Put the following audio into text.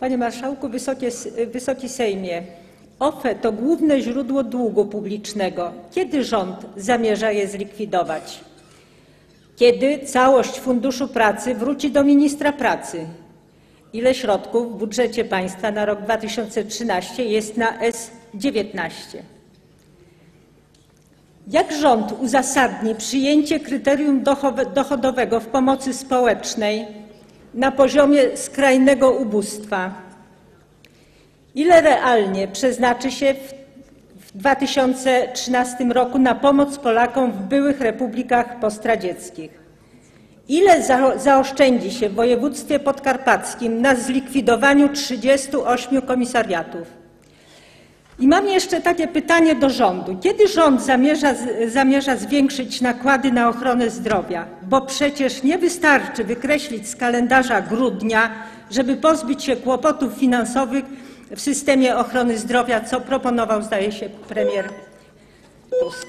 Panie Marszałku, Wysokie, Wysoki Sejmie, OFE to główne źródło długu publicznego. Kiedy rząd zamierza je zlikwidować? Kiedy całość Funduszu Pracy wróci do ministra pracy? Ile środków w budżecie państwa na rok 2013 jest na S19? Jak rząd uzasadni przyjęcie kryterium docho- dochodowego w pomocy społecznej na poziomie skrajnego ubóstwa? Ile realnie przeznaczy się w, w 2013 roku na pomoc Polakom w byłych republikach postradzieckich? Ile za, zaoszczędzi się w województwie podkarpackim na zlikwidowaniu 38 komisariatów? I mam jeszcze takie pytanie do rządu. Kiedy rząd zamierza, zwiększyć nakłady na ochronę zdrowia? Bo przecież nie wystarczy wykreślić z kalendarza grudnia, żeby pozbyć się kłopotów finansowych w systemie ochrony zdrowia, co proponował, zdaje się, premier Tusk.